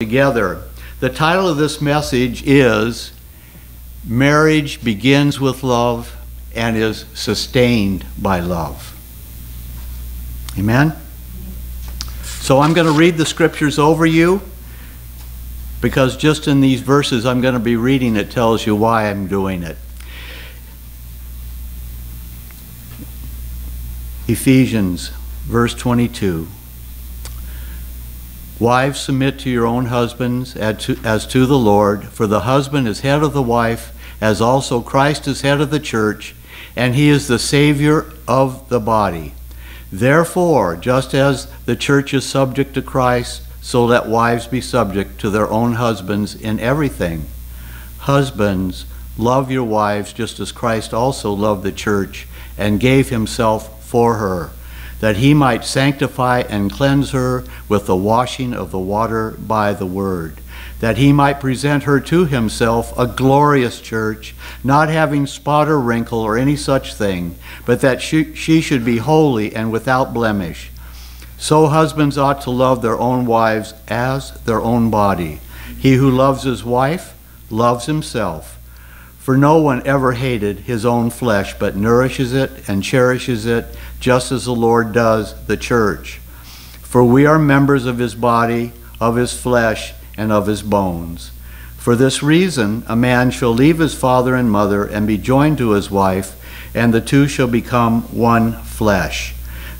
together. The title of this message is Marriage Begins with Love and is Sustained by Love. Amen? So I'm going to read the scriptures over you because just in these verses I'm going to be reading it tells you why I'm doing it. Ephesians, verse 22. Wives, submit to your own husbands as to, the Lord, for the husband is head of the wife, as also Christ is head of the church, and he is the Savior of the body. Therefore, just as the church is subject to Christ, so let wives be subject to their own husbands in everything. Husbands, love your wives just as Christ also loved the church and gave himself for her that he might sanctify and cleanse her with the washing of the water by the word, that he might present her to himself a glorious church, not having spot or wrinkle or any such thing, but that she, she should be holy and without blemish. So husbands ought to love their own wives as their own body. He who loves his wife loves himself. For no one ever hated his own flesh, but nourishes it and cherishes it, just as the Lord does the church. For we are members of his body, of his flesh, and of his bones. For this reason, a man shall leave his father and mother and be joined to his wife, and the two shall become one flesh.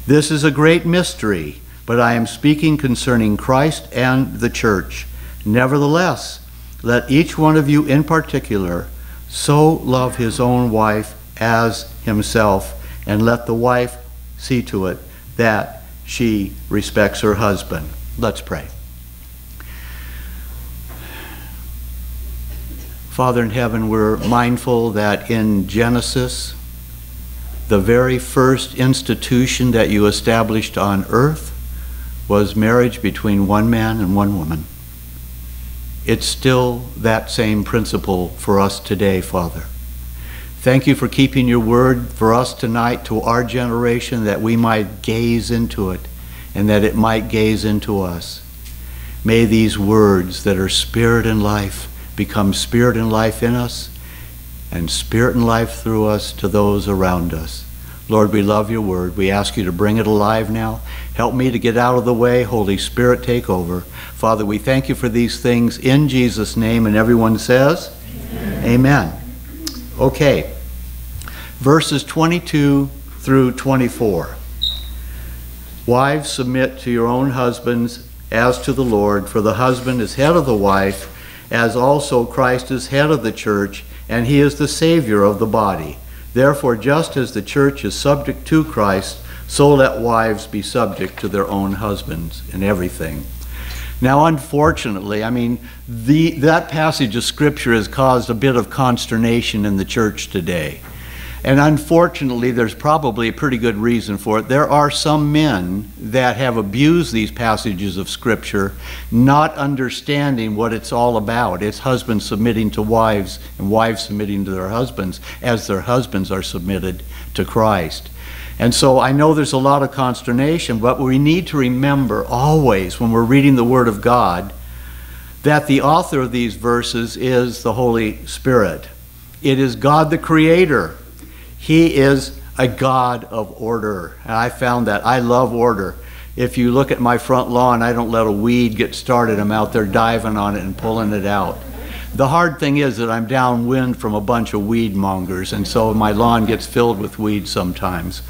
This is a great mystery, but I am speaking concerning Christ and the church. Nevertheless, let each one of you in particular so love his own wife as himself, and let the wife see to it that she respects her husband. Let's pray. Father in heaven, we're mindful that in Genesis, the very first institution that you established on earth was marriage between one man and one woman. It's still that same principle for us today, Father. Thank you for keeping your word for us tonight to our generation that we might gaze into it and that it might gaze into us. May these words that are spirit and life become spirit and life in us and spirit and life through us to those around us. Lord, we love your word. We ask you to bring it alive now. Help me to get out of the way. Holy Spirit, take over. Father, we thank you for these things in Jesus' name. And everyone says, Amen. Amen. Okay. Verses 22 through 24. Wives, submit to your own husbands as to the Lord, for the husband is head of the wife, as also Christ is head of the church, and he is the Savior of the body. Therefore, just as the church is subject to Christ, so let wives be subject to their own husbands in everything. Now, unfortunately, I mean, the, that passage of Scripture has caused a bit of consternation in the church today. And unfortunately, there's probably a pretty good reason for it. There are some men that have abused these passages of Scripture, not understanding what it's all about. It's husbands submitting to wives and wives submitting to their husbands as their husbands are submitted to Christ. And so I know there's a lot of consternation, but we need to remember always when we're reading the Word of God that the author of these verses is the Holy Spirit. It is God the Creator he is a God of order. And I found that. I love order. If you look at my front lawn, I don't let a weed get started. I'm out there diving on it and pulling it out. The hard thing is that I'm downwind from a bunch of weed mongers, and so my lawn gets filled with weeds sometimes.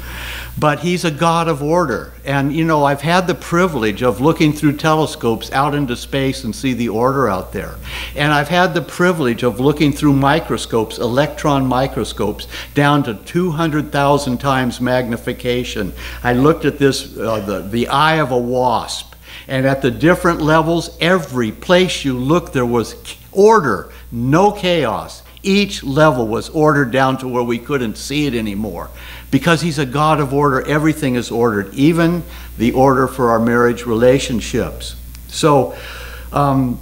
But he's a God of order. And, you know, I've had the privilege of looking through telescopes out into space and see the order out there. And I've had the privilege of looking through microscopes, electron microscopes, down to 200,000 times magnification. I looked at this, uh, the, the eye of a wasp. And at the different levels, every place you look, there was order, no chaos. Each level was ordered down to where we couldn't see it anymore. Because He's a God of order, everything is ordered, even the order for our marriage relationships. So, um,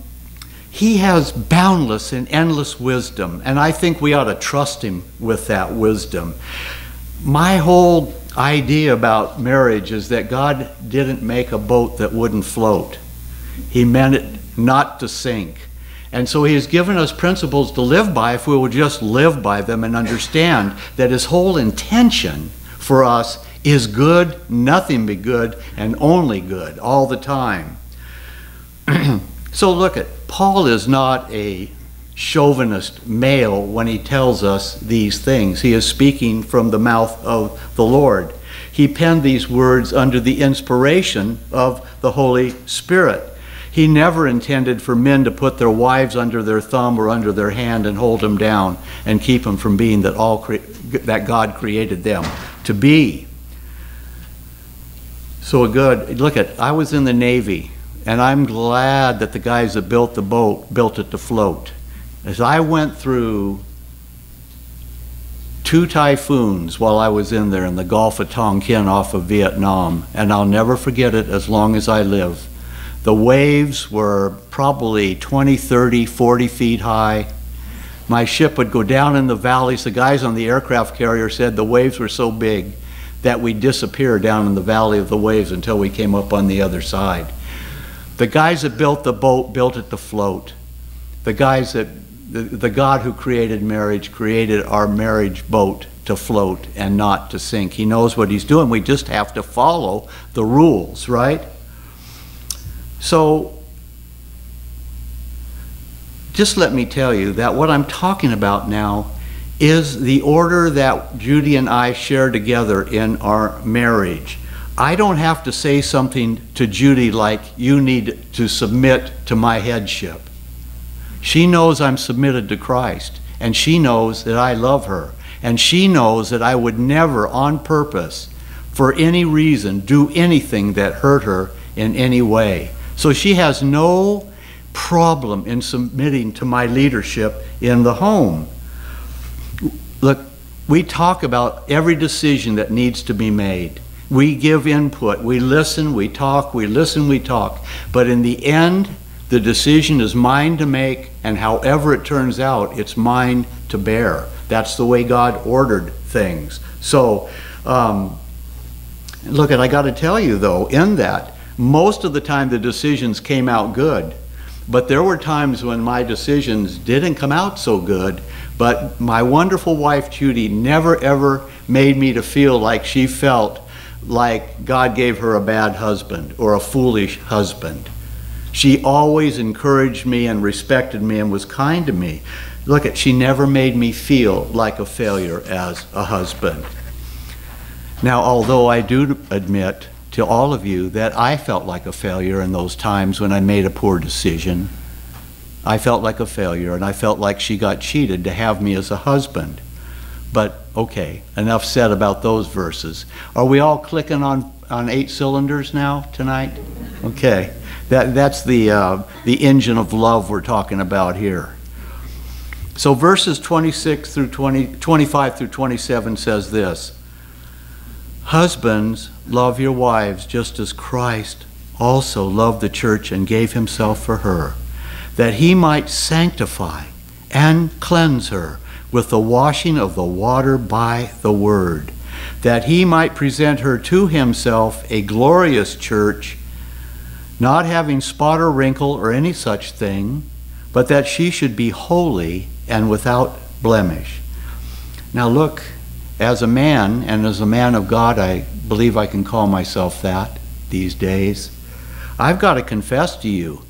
He has boundless and endless wisdom, and I think we ought to trust Him with that wisdom. My whole idea about marriage is that God didn't make a boat that wouldn't float. He meant it not to sink. And so he has given us principles to live by if we will just live by them and understand that his whole intention for us is good, nothing be good, and only good all the time. so look at Paul is not a chauvinist male when he tells us these things. He is speaking from the mouth of the Lord. He penned these words under the inspiration of the Holy Spirit. He never intended for men to put their wives under their thumb or under their hand and hold them down and keep them from being that all that God created them to be. So a good. Look at I was in the Navy, and I'm glad that the guys that built the boat built it to float. As I went through two typhoons while I was in there in the Gulf of Tonkin off of Vietnam, and I'll never forget it as long as I live. The waves were probably 20, 30, 40 feet high. My ship would go down in the valleys. The guys on the aircraft carrier said the waves were so big that we'd disappear down in the valley of the waves until we came up on the other side. The guys that built the boat built it to float. The guys that, the, the God who created marriage created our marriage boat to float and not to sink. He knows what he's doing. We just have to follow the rules, right? So, just let me tell you that what I'm talking about now is the order that Judy and I share together in our marriage. I don't have to say something to Judy like, you need to submit to my headship. She knows I'm submitted to Christ, and she knows that I love her, and she knows that I would never, on purpose, for any reason, do anything that hurt her in any way. So she has no problem in submitting to my leadership in the home. Look, we talk about every decision that needs to be made. We give input, we listen, we talk, we listen, we talk. But in the end, the decision is mine to make, and however it turns out, it's mine to bear. That's the way God ordered things. So, um, look, and I got to tell you though, in that, most of the time, the decisions came out good. But there were times when my decisions didn't come out so good. But my wonderful wife, Judy, never ever made me to feel like she felt like God gave her a bad husband or a foolish husband. She always encouraged me and respected me and was kind to me. Look at, she never made me feel like a failure as a husband. Now, although I do admit to all of you that I felt like a failure in those times when I made a poor decision. I felt like a failure, and I felt like she got cheated to have me as a husband. But okay, enough said about those verses. Are we all clicking on, on eight cylinders now tonight? Okay, that, that's the, uh, the engine of love we're talking about here. So verses 26 through 20, 25 through 27 says this Husbands, love your wives just as Christ also loved the church and gave himself for her, that he might sanctify and cleanse her with the washing of the water by the word, that he might present her to himself a glorious church, not having spot or wrinkle or any such thing, but that she should be holy and without blemish. Now look as a man, and as a man of God, I believe I can call myself that these days. I've got to confess to you,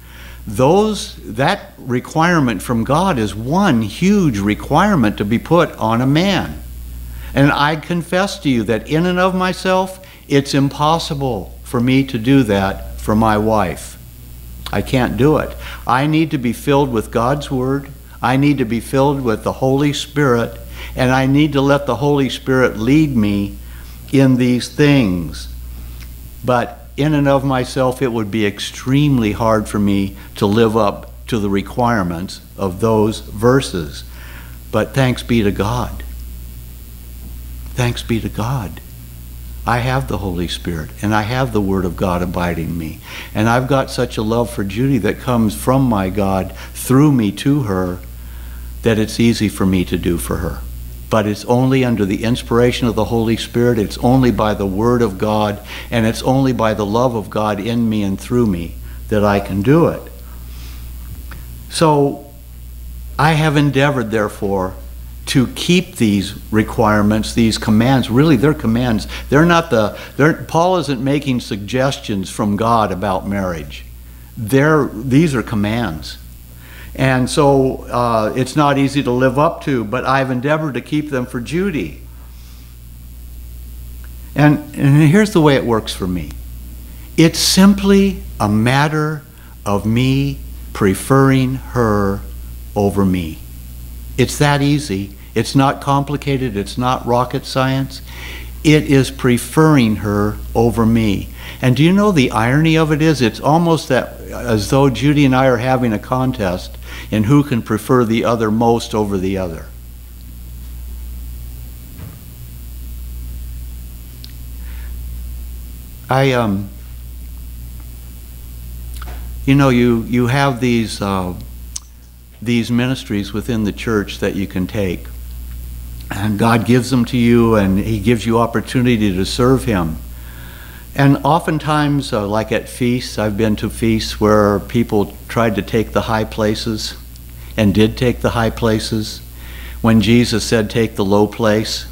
those that requirement from God is one huge requirement to be put on a man. And I confess to you that in and of myself, it's impossible for me to do that for my wife. I can't do it. I need to be filled with God's Word. I need to be filled with the Holy Spirit and I need to let the Holy Spirit lead me in these things. But in and of myself, it would be extremely hard for me to live up to the requirements of those verses. But thanks be to God. Thanks be to God. I have the Holy Spirit and I have the Word of God abiding me. And I've got such a love for Judy that comes from my God through me to her that it's easy for me to do for her but it's only under the inspiration of the Holy Spirit. It's only by the Word of God, and it's only by the love of God in me and through me that I can do it. So I have endeavored, therefore, to keep these requirements, these commands. Really, they're commands. They're not the. They're, Paul isn't making suggestions from God about marriage. They're, these are commands. And so uh, it's not easy to live up to, but I've endeavored to keep them for Judy. And, and here's the way it works for me it's simply a matter of me preferring her over me. It's that easy. It's not complicated. It's not rocket science. It is preferring her over me. And do you know the irony of it is? It's almost that as though Judy and I are having a contest in who can prefer the other most over the other. I um, you know, you you have these uh, these ministries within the church that you can take, and God gives them to you, and He gives you opportunity to serve Him. And oftentimes, uh, like at feasts, I've been to feasts where people tried to take the high places and did take the high places. When Jesus said, Take the low place,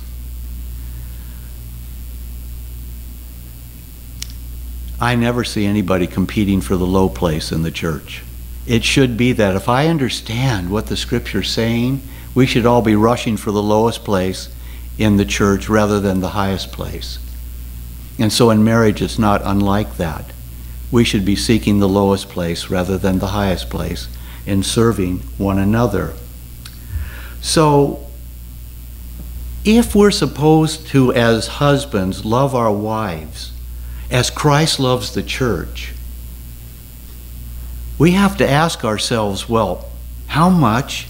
I never see anybody competing for the low place in the church. It should be that if I understand what the scripture's saying, we should all be rushing for the lowest place in the church rather than the highest place. And so in marriage, it's not unlike that. We should be seeking the lowest place rather than the highest place in serving one another. So, if we're supposed to, as husbands, love our wives, as Christ loves the church, we have to ask ourselves well, how much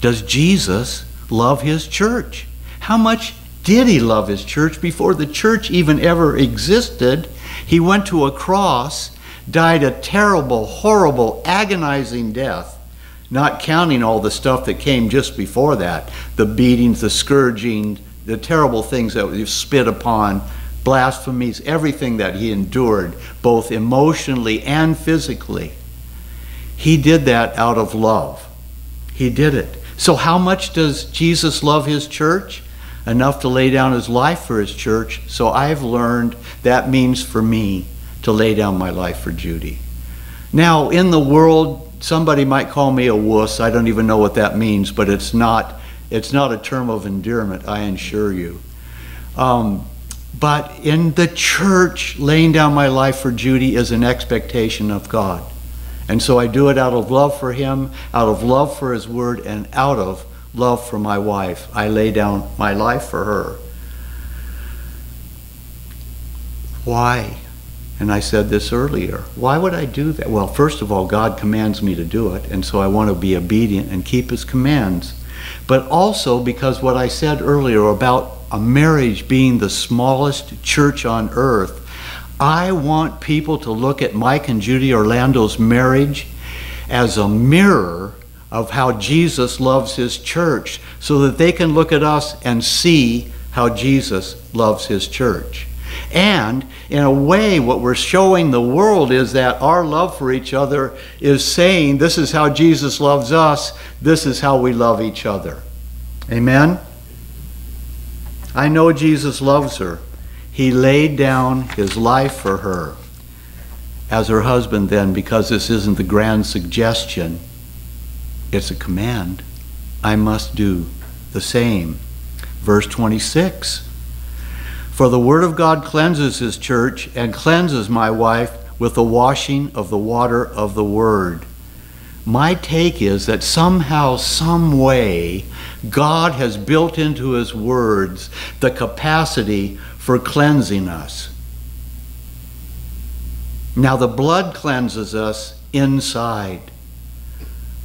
does Jesus love his church? How much did he love his church before the church even ever existed? He went to a cross, died a terrible, horrible, agonizing death, not counting all the stuff that came just before that the beatings, the scourging, the terrible things that were spit upon, blasphemies, everything that he endured, both emotionally and physically. He did that out of love. He did it. So, how much does Jesus love his church? Enough to lay down his life for his church. So, I've learned that means for me to lay down my life for Judy. Now, in the world, somebody might call me a wuss. I don't even know what that means, but it's not, it's not a term of endearment, I assure you. Um, but in the church, laying down my life for Judy is an expectation of God. And so I do it out of love for him, out of love for his word, and out of love for my wife. I lay down my life for her. Why? And I said this earlier. Why would I do that? Well, first of all, God commands me to do it, and so I want to be obedient and keep his commands. But also because what I said earlier about a marriage being the smallest church on earth, I want people to look at Mike and Judy Orlando's marriage as a mirror of how Jesus loves his church so that they can look at us and see how Jesus loves his church. And in a way, what we're showing the world is that our love for each other is saying, This is how Jesus loves us, this is how we love each other. Amen? I know Jesus loves her. He laid down his life for her as her husband, then, because this isn't the grand suggestion, it's a command. I must do the same. Verse 26 For the word of God cleanses his church and cleanses my wife with the washing of the water of the word. My take is that somehow, some way, God has built into his words the capacity for cleansing us. Now, the blood cleanses us inside,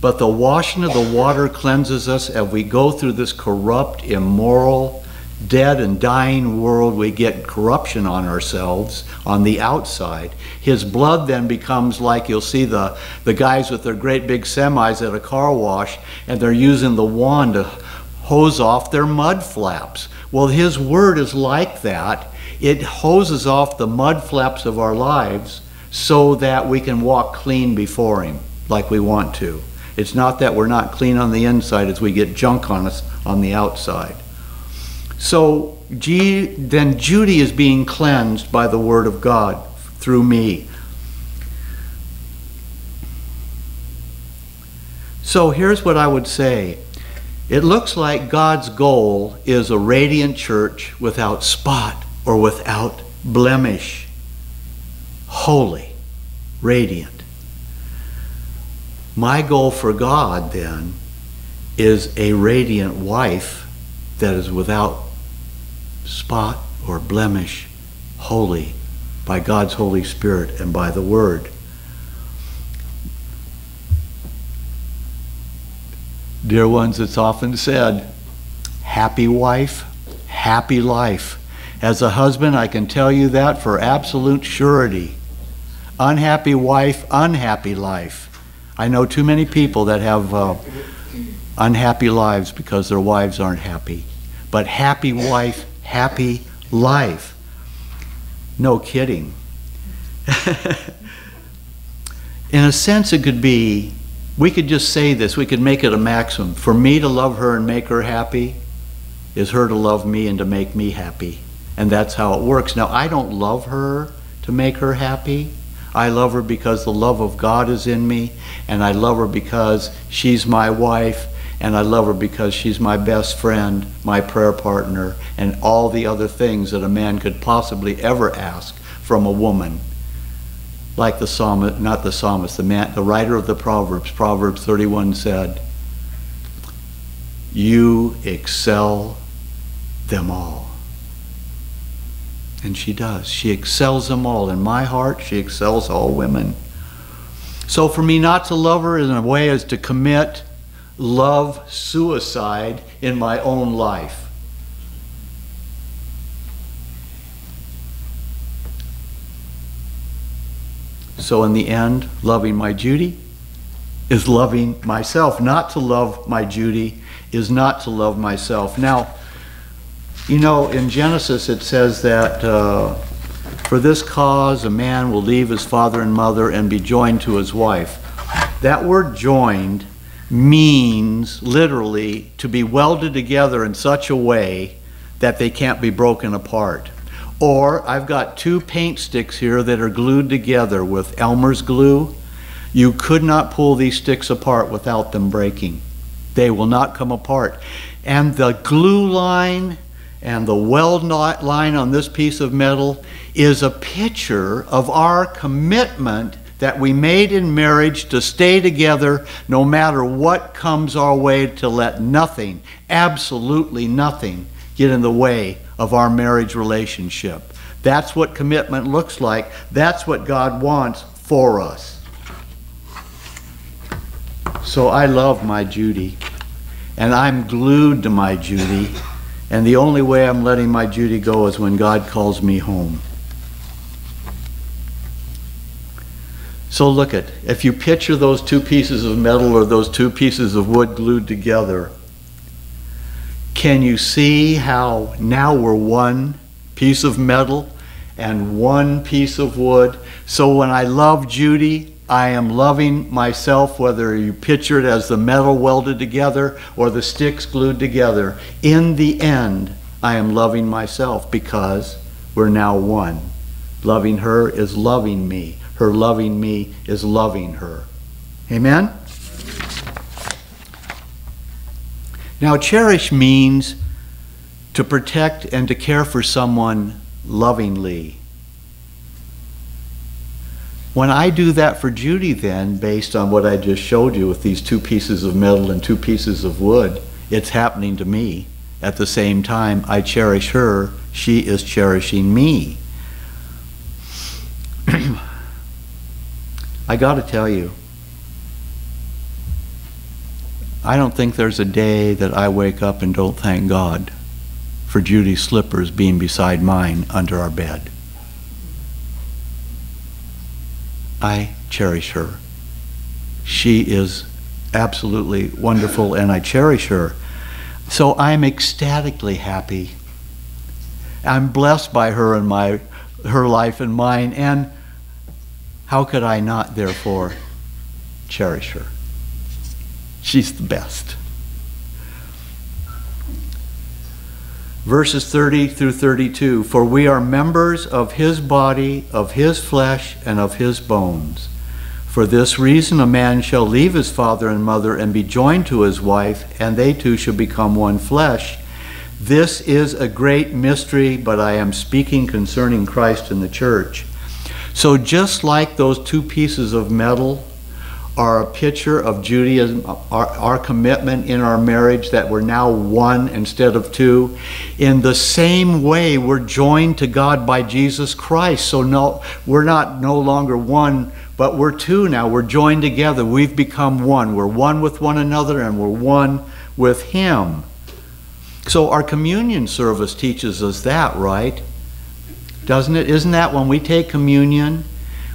but the washing of the water cleanses us as we go through this corrupt, immoral, dead, and dying world. We get corruption on ourselves on the outside. His blood then becomes like you'll see the, the guys with their great big semis at a car wash, and they're using the wand to hose off their mud flaps. Well, His Word is like that. It hoses off the mud flaps of our lives so that we can walk clean before Him like we want to. It's not that we're not clean on the inside as we get junk on us on the outside. So G, then Judy is being cleansed by the Word of God through me. So here's what I would say. It looks like God's goal is a radiant church without spot or without blemish, holy, radiant. My goal for God then is a radiant wife that is without spot or blemish, holy by God's Holy Spirit and by the Word. Dear ones, it's often said, happy wife, happy life. As a husband, I can tell you that for absolute surety. Unhappy wife, unhappy life. I know too many people that have uh, unhappy lives because their wives aren't happy. But happy wife, happy life. No kidding. In a sense, it could be we could just say this, we could make it a maxim. For me to love her and make her happy is her to love me and to make me happy. And that's how it works. Now, I don't love her to make her happy. I love her because the love of God is in me, and I love her because she's my wife, and I love her because she's my best friend, my prayer partner, and all the other things that a man could possibly ever ask from a woman like the psalmist, not the psalmist, the man, the writer of the Proverbs, Proverbs 31 said, You excel them all. And she does. She excels them all. In my heart, she excels all women. So for me not to love her in a way is to commit love suicide in my own life. So, in the end, loving my Judy is loving myself. Not to love my Judy is not to love myself. Now, you know, in Genesis it says that uh, for this cause a man will leave his father and mother and be joined to his wife. That word joined means literally to be welded together in such a way that they can't be broken apart. Or I've got two paint sticks here that are glued together with Elmer's glue. You could not pull these sticks apart without them breaking. They will not come apart. And the glue line and the weld line on this piece of metal is a picture of our commitment that we made in marriage to stay together no matter what comes our way, to let nothing, absolutely nothing, get in the way of our marriage relationship. That's what commitment looks like. That's what God wants for us. So I love my Judy, and I'm glued to my Judy, and the only way I'm letting my Judy go is when God calls me home. So look at, if you picture those two pieces of metal or those two pieces of wood glued together, can you see how now we're one piece of metal and one piece of wood? So when I love Judy, I am loving myself, whether you picture it as the metal welded together or the sticks glued together. In the end, I am loving myself because we're now one. Loving her is loving me. Her loving me is loving her. Amen? Now, cherish means to protect and to care for someone lovingly. When I do that for Judy, then, based on what I just showed you with these two pieces of metal and two pieces of wood, it's happening to me. At the same time, I cherish her, she is cherishing me. I got to tell you, I don't think there's a day that I wake up and don't thank God for Judy's slippers being beside mine under our bed. I cherish her. She is absolutely wonderful, and I cherish her. So I'm ecstatically happy. I'm blessed by her and my her life and mine, and how could I not, therefore, cherish her? She's the best. Verses 30 through 32 For we are members of his body, of his flesh, and of his bones. For this reason, a man shall leave his father and mother and be joined to his wife, and they two shall become one flesh. This is a great mystery, but I am speaking concerning Christ and the church. So, just like those two pieces of metal are a picture of Judaism, our, our, commitment in our marriage that we're now one instead of two. In the same way, we're joined to God by Jesus Christ. So no, we're not no longer one, but we're two now. We're joined together. We've become one. We're one with one another and we're one with Him. So our communion service teaches us that, right? Doesn't it? Isn't that when we take communion?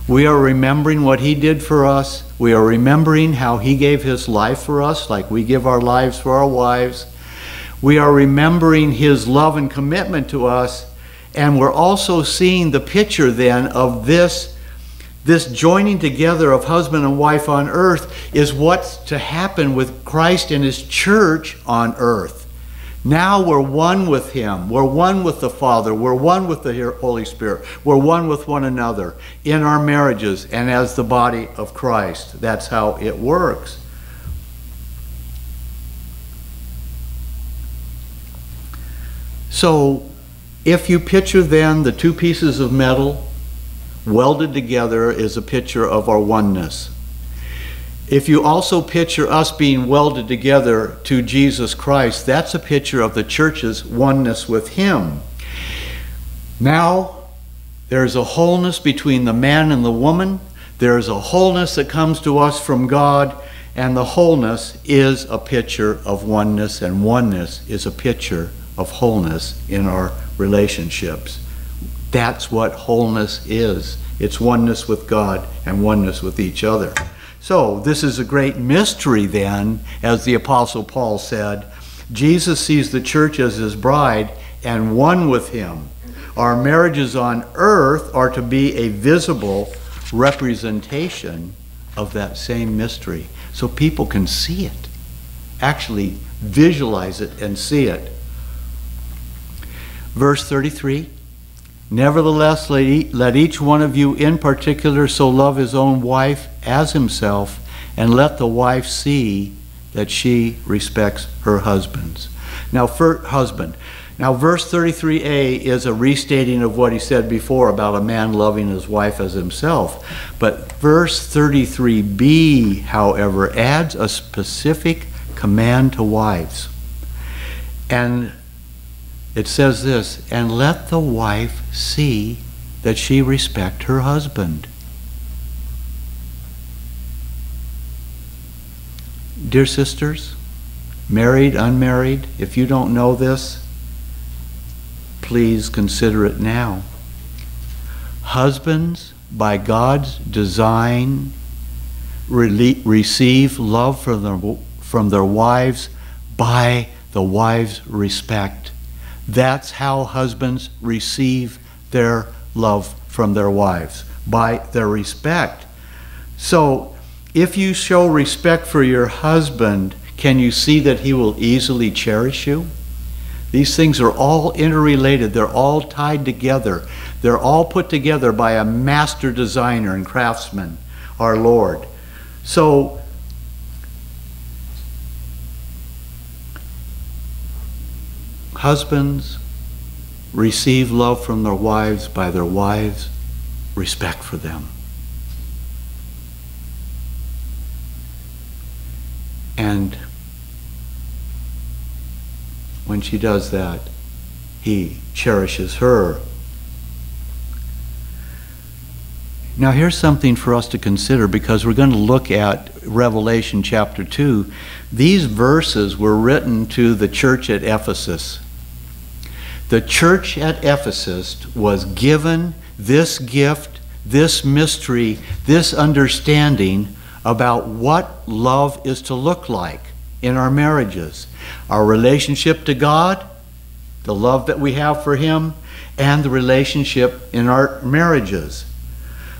We are remembering what He did for us. We are remembering how He gave His life for us, like we give our lives for our wives. We are remembering His love and commitment to us. And we're also seeing the picture then of this, this joining together of husband and wife on earth is what's to happen with Christ and His church on earth. Now we're one with Him. We're one with the Father. We're one with the Holy Spirit. We're one with one another in our marriages and as the body of Christ. That's how it works. So, if you picture then the two pieces of metal welded together is a picture of our oneness. If you also picture us being welded together to Jesus Christ, that's a picture of the church's oneness with Him. Now, there's a wholeness between the man and the woman. There's a wholeness that comes to us from God, and the wholeness is a picture of oneness, and oneness is a picture of wholeness in our relationships. That's what wholeness is it's oneness with God and oneness with each other. So, this is a great mystery then, as the Apostle Paul said. Jesus sees the church as his bride and one with him. Our marriages on earth are to be a visible representation of that same mystery so people can see it, actually visualize it and see it. Verse 33 Nevertheless, let each one of you in particular so love his own wife as himself, and let the wife see that she respects her husbands. Now, for husband. Now, verse 33a is a restating of what he said before about a man loving his wife as himself. But verse 33b, however, adds a specific command to wives. And it says this, and let the wife see that she respect her husband. Dear sisters, married, unmarried, if you don't know this, please consider it now. Husbands, by God's design, receive love from their, from their wives by the wives' respect. That's how husbands receive their love from their wives, by their respect. So, if you show respect for your husband, can you see that he will easily cherish you? These things are all interrelated, they're all tied together. They're all put together by a master designer and craftsman, our Lord. So, Husbands receive love from their wives by their wives' respect for them. And when she does that, he cherishes her. Now, here's something for us to consider because we're going to look at Revelation chapter 2. These verses were written to the church at Ephesus. The church at Ephesus was given this gift, this mystery, this understanding about what love is to look like in our marriages, our relationship to God, the love that we have for Him, and the relationship in our marriages.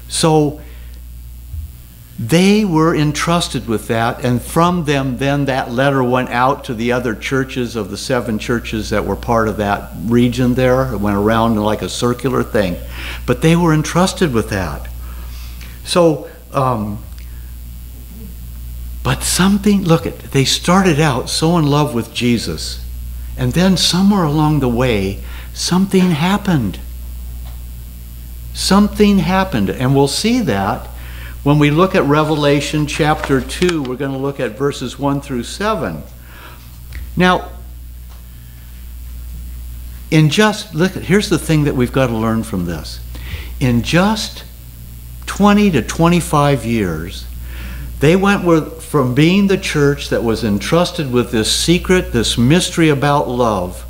So, they were entrusted with that, and from them, then that letter went out to the other churches of the seven churches that were part of that region there. It went around like a circular thing. But they were entrusted with that. So, um, but something, look at, they started out so in love with Jesus, and then somewhere along the way, something happened. Something happened, and we'll see that when we look at Revelation chapter 2, we're going to look at verses 1 through 7. Now, in just, look, at, here's the thing that we've got to learn from this. In just 20 to 25 years, they went with, from being the church that was entrusted with this secret, this mystery about love,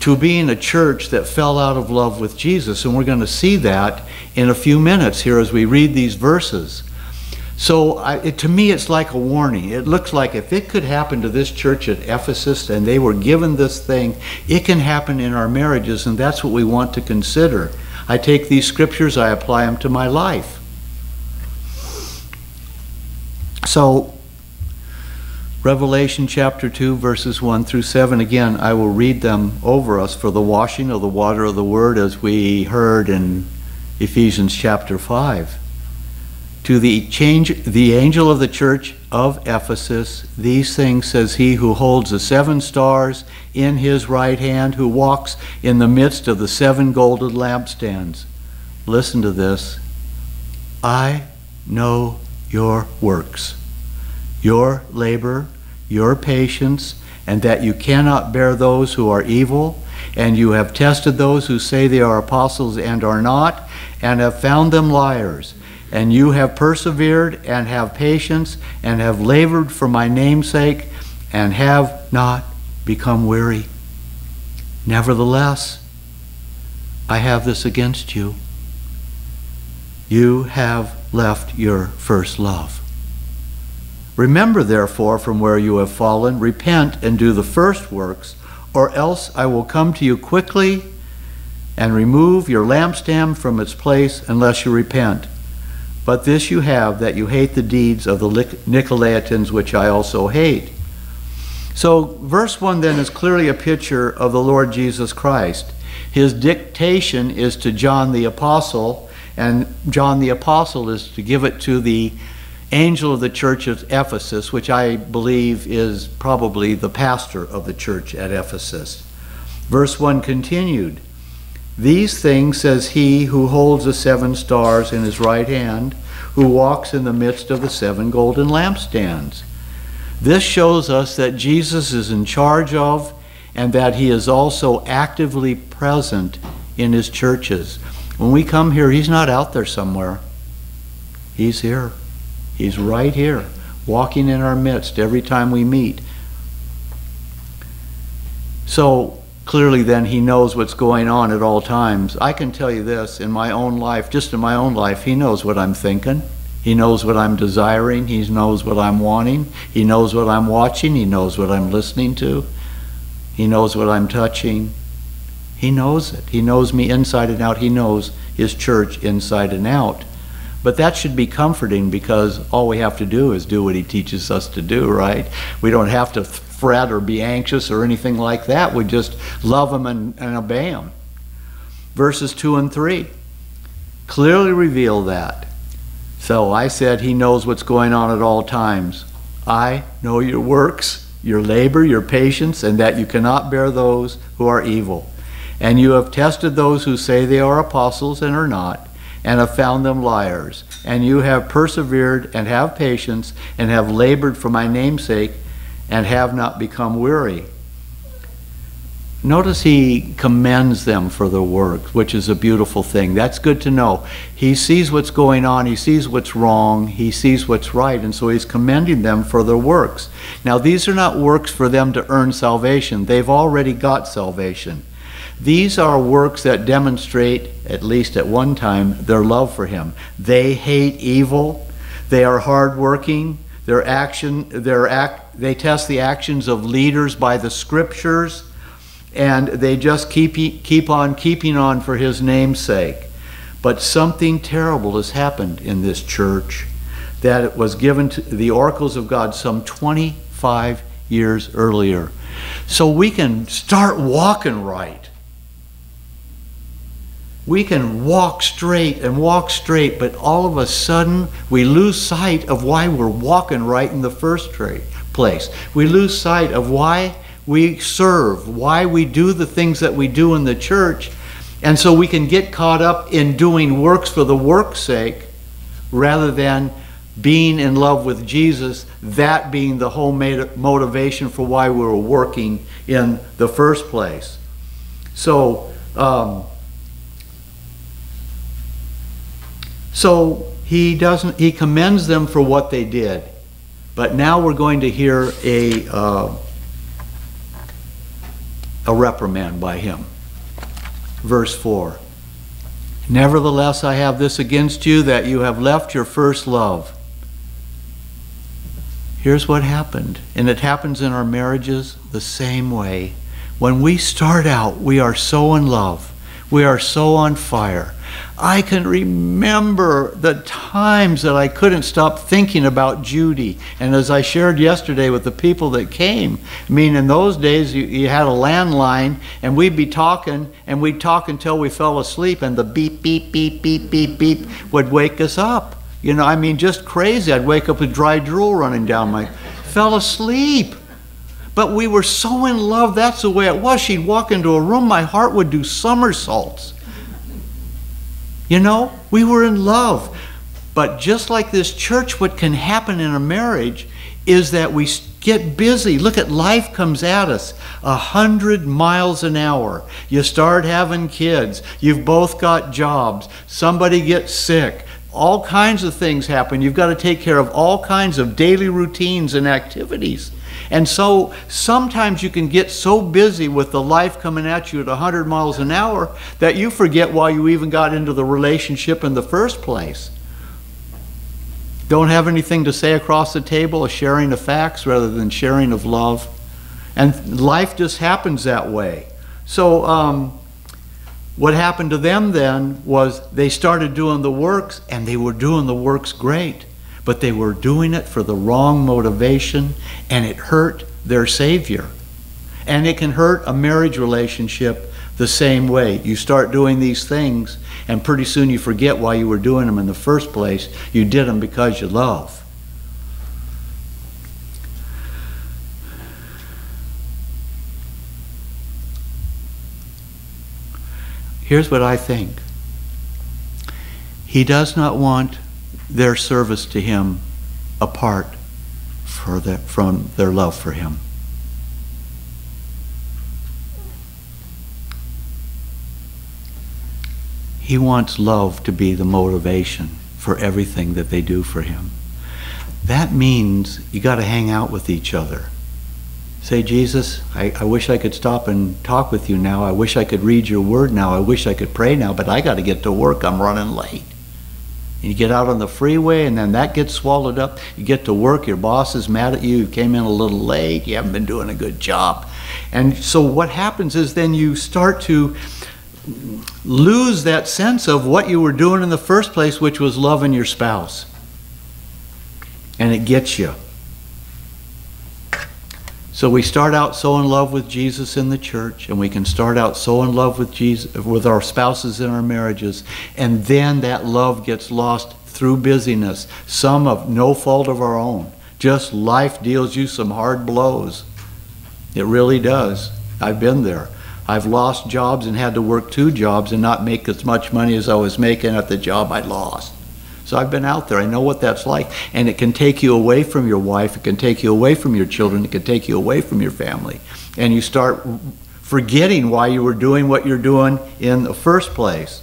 to being a church that fell out of love with Jesus. And we're going to see that in a few minutes here as we read these verses. So I, it, to me, it's like a warning. It looks like if it could happen to this church at Ephesus and they were given this thing, it can happen in our marriages, and that's what we want to consider. I take these scriptures, I apply them to my life. So, Revelation chapter 2, verses 1 through 7. Again, I will read them over us for the washing of the water of the word as we heard in Ephesians chapter 5. To the, change, the angel of the church of Ephesus, these things says he who holds the seven stars in his right hand, who walks in the midst of the seven golden lampstands. Listen to this. I know your works, your labor, your patience, and that you cannot bear those who are evil, and you have tested those who say they are apostles and are not, and have found them liars and you have persevered and have patience and have labored for my name's sake and have not become weary. Nevertheless, I have this against you. You have left your first love. Remember, therefore, from where you have fallen, repent and do the first works, or else I will come to you quickly and remove your lampstand from its place unless you repent. But this you have, that you hate the deeds of the Nicolaitans, which I also hate. So, verse 1 then is clearly a picture of the Lord Jesus Christ. His dictation is to John the Apostle, and John the Apostle is to give it to the angel of the church of Ephesus, which I believe is probably the pastor of the church at Ephesus. Verse 1 continued these things says he who holds the seven stars in his right hand, who walks in the midst of the seven golden lampstands. This shows us that Jesus is in charge of and that he is also actively present in his churches. When we come here, he's not out there somewhere. He's here. He's right here, walking in our midst every time we meet. So, clearly then he knows what's going on at all times. I can tell you this in my own life, just in my own life, he knows what I'm thinking. He knows what I'm desiring. He knows what I'm wanting. He knows what I'm watching. He knows what I'm listening to. He knows what I'm touching. He knows it. He knows me inside and out. He knows his church inside and out. But that should be comforting because all we have to do is do what he teaches us to do, right? We don't have to fret or be anxious or anything like that. We just love Him and, and obey Him. Verses 2 and 3 clearly reveal that. So I said He knows what's going on at all times. I know your works, your labor, your patience, and that you cannot bear those who are evil. And you have tested those who say they are apostles and are not, and have found them liars. And you have persevered and have patience, and have labored for my namesake and have not become weary. Notice he commends them for their work, which is a beautiful thing. That's good to know. He sees what's going on, he sees what's wrong, he sees what's right, and so he's commending them for their works. Now, these are not works for them to earn salvation, they've already got salvation. These are works that demonstrate, at least at one time, their love for him. They hate evil, they are hardworking, their action, their act, they test the actions of leaders by the scriptures, and they just keep, keep on keeping on for his name's sake. But something terrible has happened in this church. that it was given to the oracles of God some 25 years earlier. So we can start walking right. We can walk straight and walk straight, but all of a sudden we lose sight of why we're walking right in the first place. We lose sight of why we serve, why we do the things that we do in the church. And so we can get caught up in doing works for the work's sake rather than being in love with Jesus, that being the whole motivation for why we were working in the first place. So, um, so he doesn't. He commends them for what they did, but now we're going to hear a uh, a reprimand by him. Verse four. Nevertheless, I have this against you that you have left your first love. Here's what happened, and it happens in our marriages the same way. When we start out, we are so in love, we are so on fire. I can remember the times that I couldn't stop thinking about Judy. And as I shared yesterday with the people that came, I mean, in those days, you, you had a landline, and we'd be talking, and we'd talk until we fell asleep, and the beep, beep, beep, beep, beep, beep would wake us up. You know, I mean, just crazy. I'd wake up with dry drool running down my. fell asleep. But we were so in love, that's the way it was. She'd walk into a room, my heart would do somersaults. You know, we were in love. But just like this church, what can happen in a marriage is that we get busy. Look at life comes at us a hundred miles an hour. You start having kids. You've both got jobs. Somebody gets sick all kinds of things happen. You've got to take care of all kinds of daily routines and activities. And so sometimes you can get so busy with the life coming at you at 100 miles an hour that you forget why you even got into the relationship in the first place. Don't have anything to say across the table, a sharing of facts rather than sharing of love. And life just happens that way. So, um, what happened to them then was they started doing the works and they were doing the works great, but they were doing it for the wrong motivation and it hurt their Savior. And it can hurt a marriage relationship the same way. You start doing these things and pretty soon you forget why you were doing them in the first place. You did them because you love. Here's what I think He does not want their service to Him apart the, from their love for Him. He wants love to be the motivation for everything that they do for Him. That means you got to hang out with each other. Say, Jesus, I, I wish I could stop and talk with you now. I wish I could read your word now. I wish I could pray now, but I got to get to work. I'm running late. You get out on the freeway, and then that gets swallowed up. You get to work, your boss is mad at you. You came in a little late. You haven't been doing a good job. And so what happens is then you start to lose that sense of what you were doing in the first place, which was loving your spouse. And it gets you. So we start out so in love with Jesus in the church, and we can start out so in love with Jesus with our spouses in our marriages, and then that love gets lost through busyness, some of no fault of our own. Just life deals you some hard blows. It really does. I've been there. I've lost jobs and had to work two jobs and not make as much money as I was making at the job I lost. So I've been out there. I know what that's like. And it can take you away from your wife. It can take you away from your children. It can take you away from your family. And you start forgetting why you were doing what you're doing in the first place.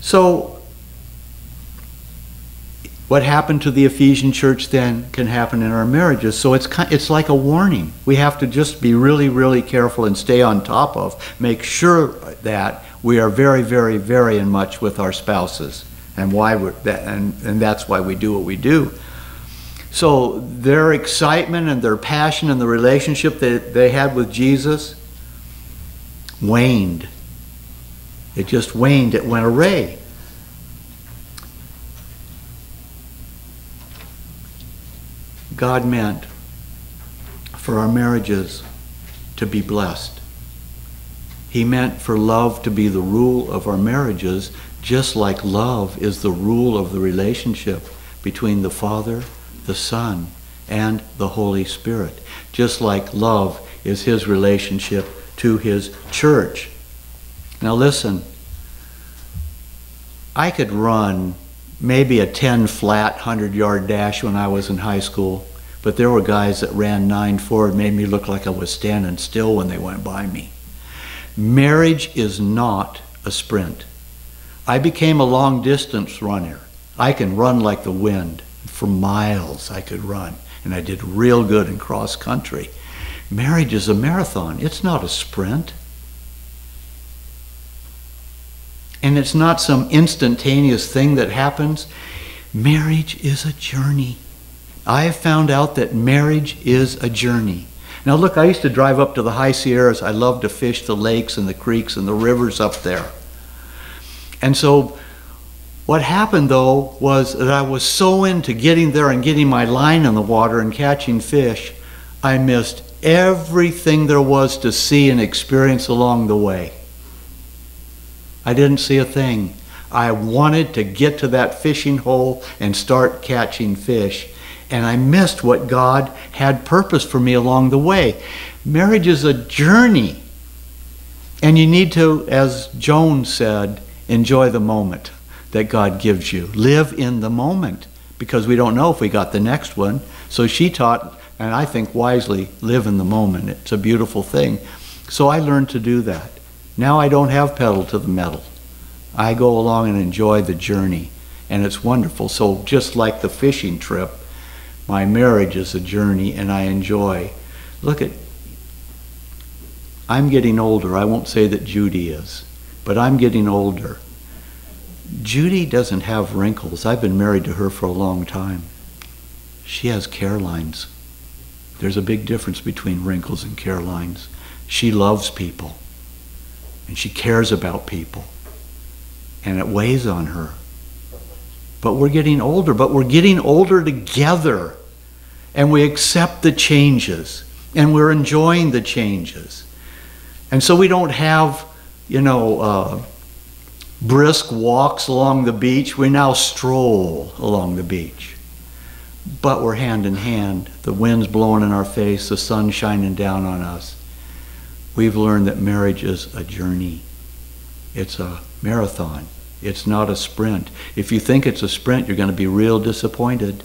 So, what happened to the Ephesian church then can happen in our marriages. So it's it's like a warning. We have to just be really, really careful and stay on top of. Make sure that we are very, very, very in much with our spouses and why we're that, and, and that's why we do what we do. So their excitement and their passion and the relationship that they had with Jesus waned. It just waned. It went away. God meant for our marriages to be blessed. He meant for love to be the rule of our marriages, just like love is the rule of the relationship between the Father, the Son, and the Holy Spirit. Just like love is his relationship to his church. Now, listen, I could run maybe a 10 flat 100 yard dash when I was in high school, but there were guys that ran 9 forward, and made me look like I was standing still when they went by me. Marriage is not a sprint. I became a long distance runner. I can run like the wind. For miles I could run, and I did real good in cross country. Marriage is a marathon, it's not a sprint. And it's not some instantaneous thing that happens. Marriage is a journey. I have found out that marriage is a journey. Now, look, I used to drive up to the high Sierras. I love to fish the lakes and the creeks and the rivers up there. And so, what happened though was that I was so into getting there and getting my line in the water and catching fish, I missed everything there was to see and experience along the way. I didn't see a thing. I wanted to get to that fishing hole and start catching fish. And I missed what God had purpose for me along the way. Marriage is a journey. And you need to, as Joan said, enjoy the moment that God gives you. Live in the moment because we don't know if we got the next one. So she taught, and I think wisely, live in the moment. It's a beautiful thing. So I learned to do that. Now I don't have pedal to the metal. I go along and enjoy the journey, and it's wonderful. So just like the fishing trip, my marriage is a journey, and I enjoy. Look at, I'm getting older. I won't say that Judy is, but I'm getting older. Judy doesn't have wrinkles. I've been married to her for a long time. She has care lines. There's a big difference between wrinkles and care lines. She loves people and she cares about people. And it weighs on her. But we're getting older, but we're getting older together. And we accept the changes. And we're enjoying the changes. And so we don't have, you know, uh, brisk walks along the beach. We now stroll along the beach. But we're hand in hand. The wind's blowing in our face, the sun's shining down on us we've learned that marriage is a journey. It's a marathon. It's not a sprint. If you think it's a sprint, you're going to be real disappointed.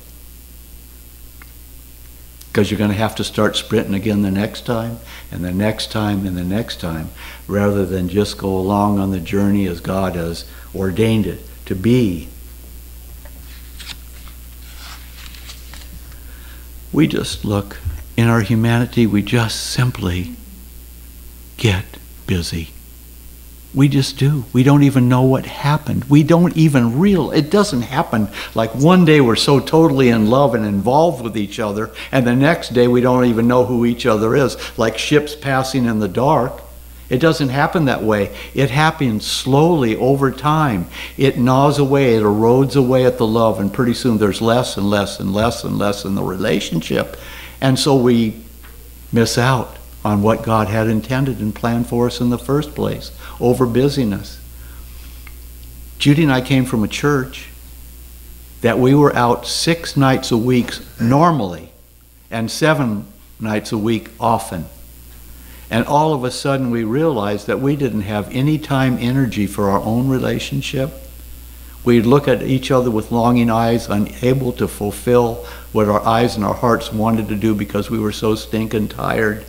Because you're going to have to start sprinting again the next time, and the next time, and the next time, rather than just go along on the journey as God has ordained it to be. We just look, in our humanity, we just simply get busy. We just do. We don't even know what happened. We don't even real. It doesn't happen like one day we're so totally in love and involved with each other, and the next day we don't even know who each other is, like ships passing in the dark. It doesn't happen that way. It happens slowly over time. It gnaws away, it erodes away at the love, and pretty soon there's less and less and less and less in the relationship. And so we miss out on what God had intended and planned for us in the first place over busyness. Judy and I came from a church that we were out six nights a week normally and seven nights a week often. And all of a sudden we realized that we didn't have any time energy for our own relationship. We'd look at each other with longing eyes, unable to fulfill what our eyes and our hearts wanted to do because we were so stinking tired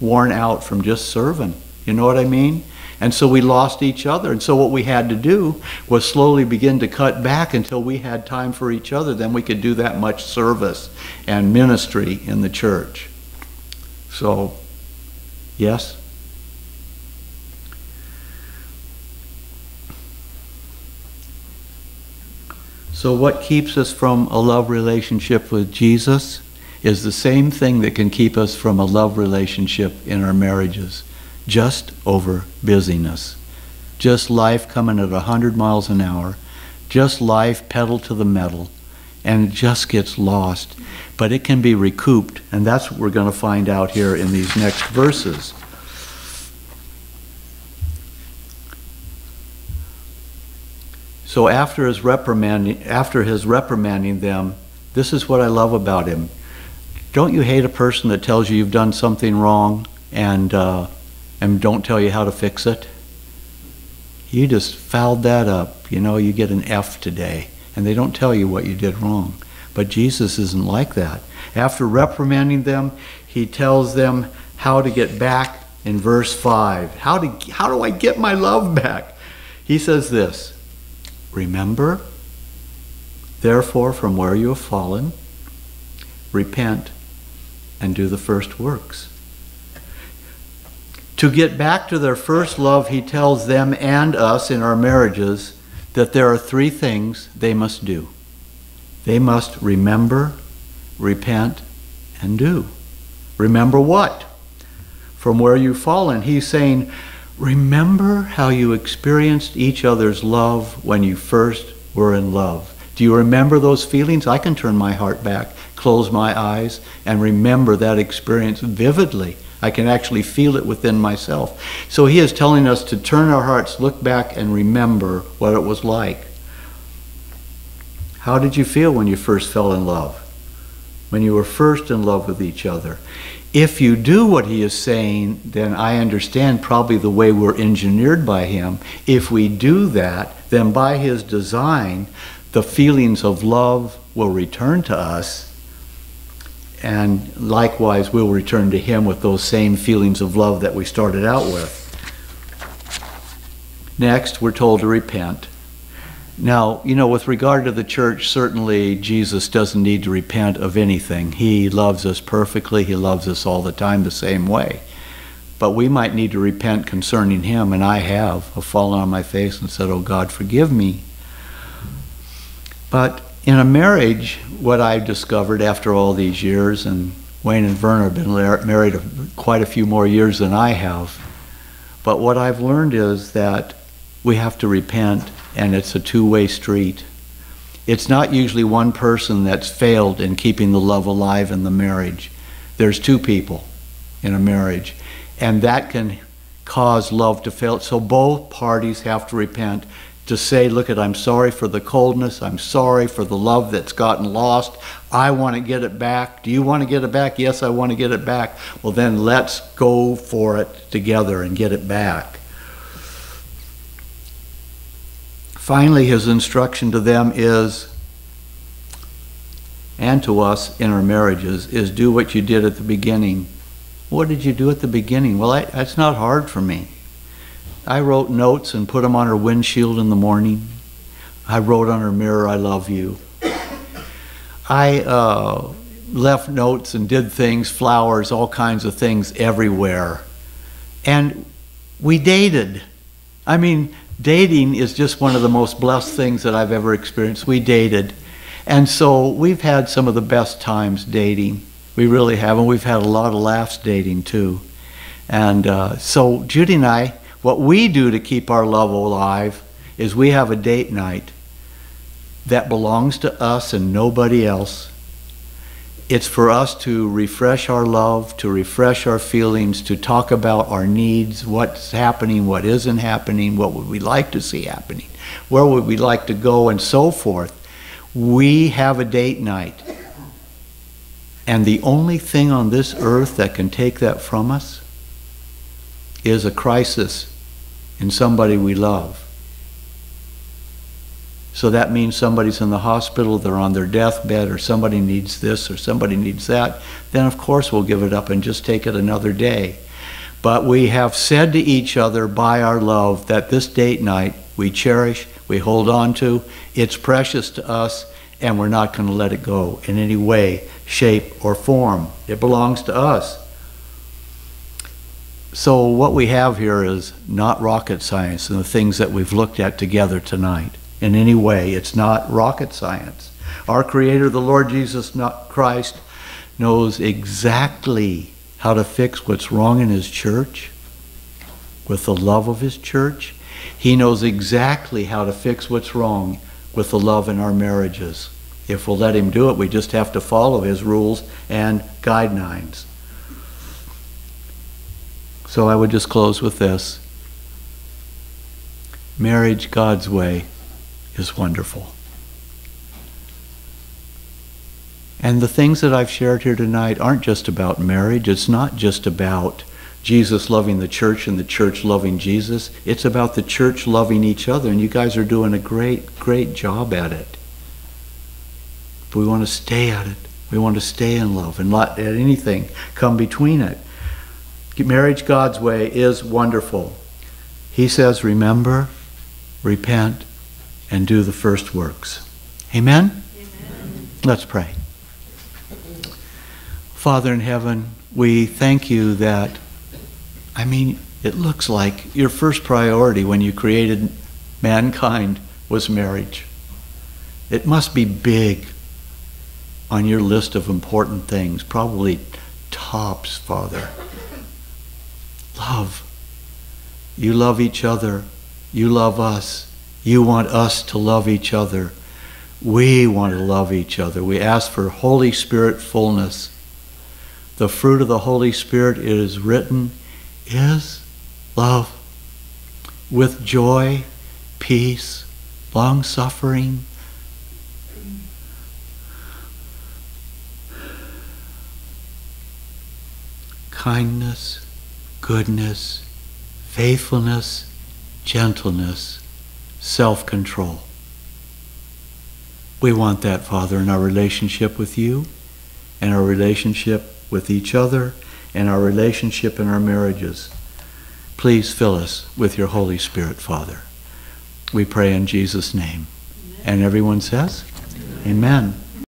worn out from just serving. You know what I mean? And so we lost each other. And so what we had to do was slowly begin to cut back until we had time for each other. Then we could do that much service and ministry in the church. So, yes? So, what keeps us from a love relationship with Jesus? Is the same thing that can keep us from a love relationship in our marriages just over busyness. Just life coming at 100 miles an hour, just life pedal to the metal, and it just gets lost. But it can be recouped, and that's what we're going to find out here in these next verses. So after his reprimanding, after his reprimanding them, this is what I love about him. Don't you hate a person that tells you you've done something wrong and uh, and don't tell you how to fix it? You just fouled that up. You know, you get an F today, and they don't tell you what you did wrong. But Jesus isn't like that. After reprimanding them, he tells them how to get back in verse 5. How, to, how do I get my love back? He says this Remember, therefore, from where you have fallen, repent and do the first works. To get back to their first love, he tells them and us in our marriages that there are three things they must do. They must remember, repent, and do. Remember what? From where you've fallen. He's saying, Remember how you experienced each other's love when you first were in love. Do you remember those feelings? I can turn my heart back, close my eyes, and remember that experience vividly. I can actually feel it within myself. So he is telling us to turn our hearts, look back, and remember what it was like. How did you feel when you first fell in love? When you were first in love with each other? If you do what he is saying, then I understand probably the way we're engineered by him. If we do that, then by his design, the feelings of love will return to us. And likewise, we'll return to him with those same feelings of love that we started out with. Next, we're told to repent. Now, you know, with regard to the church, certainly Jesus doesn't need to repent of anything. He loves us perfectly, He loves us all the time the same way. But we might need to repent concerning Him, and I have. I've fallen on my face and said, Oh God, forgive me. But in a marriage, what I've discovered after all these years, and Wayne and Vern have been married quite a few more years than I have, but what I've learned is that we have to repent and it's a two way street. It's not usually one person that's failed in keeping the love alive in the marriage. There's two people in a marriage, and that can cause love to fail. So both parties have to repent to say, look at, I'm sorry for the coldness. I'm sorry for the love that's gotten lost. I want to get it back. Do you want to get it back? Yes, I want to get it back. Well, then let's go for it together and get it back. Finally, his instruction to them is, and to us in our marriages, is do what you did at the beginning. What did you do at the beginning? Well, I, that's not hard for me. I wrote notes and put them on her windshield in the morning. I wrote on her mirror, I love you. I uh, left notes and did things, flowers, all kinds of things everywhere. And we dated. I mean, dating is just one of the most blessed things that I've ever experienced. We dated. And so we've had some of the best times dating. We really have. And we've had a lot of laughs dating too. And uh, so Judy and I, what we do to keep our love alive is we have a date night that belongs to us and nobody else. It's for us to refresh our love, to refresh our feelings, to talk about our needs, what's happening, what isn't happening, what would we like to see happening, where would we like to go, and so forth. We have a date night. And the only thing on this earth that can take that from us is a crisis in somebody we love. So that means somebody's in the hospital, they're on their deathbed, or somebody needs this or somebody needs that. Then, of course, we'll give it up and just take it another day. But we have said to each other by our love that this date night we cherish, we hold on to, it's precious to us, and we're not going to let it go in any way, shape, or form. It belongs to us. So, what we have here is not rocket science and the things that we've looked at together tonight in any way. It's not rocket science. Our Creator, the Lord Jesus not Christ, knows exactly how to fix what's wrong in His church with the love of His church. He knows exactly how to fix what's wrong with the love in our marriages. If we'll let him do it, we just have to follow his rules and guidelines. So I would just close with this. Marriage God's way is wonderful. And the things that I've shared here tonight aren't just about marriage. It's not just about Jesus loving the church and the church loving Jesus. It's about the church loving each other. And you guys are doing a great, great job at it. But we want to stay at it. We want to stay in love and not let anything come between it. Marriage God's way is wonderful. He says, remember, repent, and do the first works. Amen? Amen. Let's pray. Father in heaven, we thank you that, I mean, it looks like your first priority when you created mankind was marriage. It must be big on your list of important things, probably tops, Father. Love. You love each other. You love us. You want us to love each other. We want to love each other. We ask for Holy Spirit fullness. The fruit of the Holy Spirit, it is written, is love with joy, peace, long suffering. Kindness, goodness, faithfulness, gentleness, self control. We want that, Father, in our relationship with you, and our relationship with each other, and our relationship in our marriages. Please fill us with your Holy Spirit, Father. We pray in Jesus' name. Amen. And everyone says, Amen. Amen.